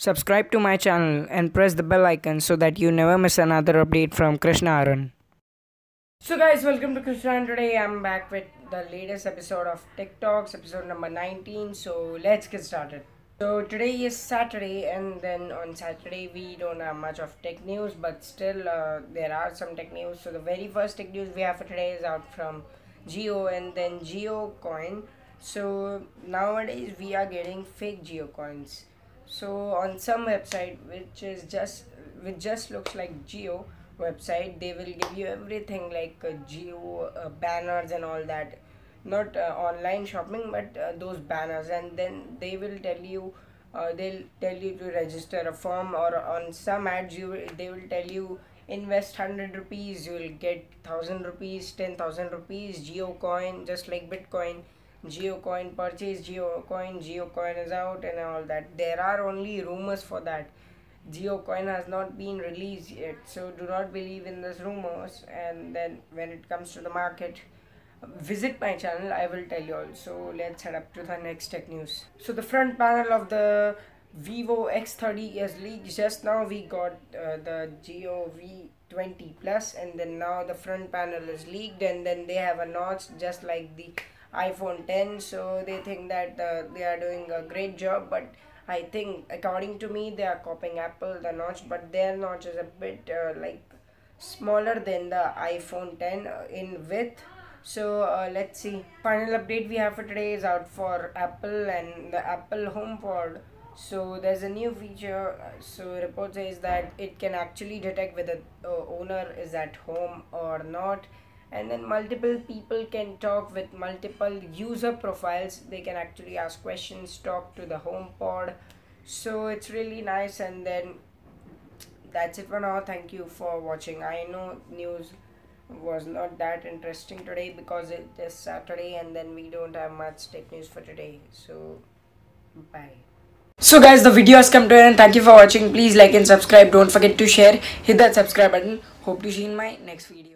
Subscribe to my channel and press the bell icon so that you never miss another update from Krishna Arun. So guys, welcome to Krishna and today I'm back with the latest episode of Techtalks, episode number 19. So let's get started. So today is Saturday and then on Saturday we don't have much of tech news but still uh, there are some tech news. So the very first tech news we have for today is out from Jio and then Jio Coin. So nowadays we are getting fake Jio coins so on some website which is just which just looks like Jio website they will give you everything like uh, Jio uh, banners and all that. Not uh, online shopping but uh, those banners. And then they will tell you uh, they'll tell you to register a form or on some ads you they will tell you invest 100 rupees you will get 1000 rupees 10000 rupees Jio coin just like bitcoin Jiocoin purchase Jiocoin Jiocoin is out and all that. There are only rumors for that. Jiocoin has not been released yet so do not believe in those rumors. And then when it comes to the market visit my channel i will tell you all so let's head up to the next tech news. So the front panel of the vivo x30 is leaked. Just now we got uh, the geo v20 plus and then now the front panel is leaked and then they have a notch just like the iphone 10 so they think that uh, they are doing a great job but i think according to me they are copying apple the notch but their notch is a bit uh, like smaller than the iphone 10 uh, in width. So uh, let's see. Final update we have for today is out for apple and the apple homepod so there's a new feature uh, so report says that it can actually detect whether the owner is at home or not and then multiple people can talk with multiple user profiles. They can actually ask questions talk to the homepod so it's really nice. And then that's it for now. Thank you for watching. I know news was not that interesting today because it is saturday and then we don't have much tech news for today. So bye. So guys the video has come to an end. Thank you for watching. Please like and subscribe. Don't forget to share. Hit that subscribe button. Hope to see you in my next video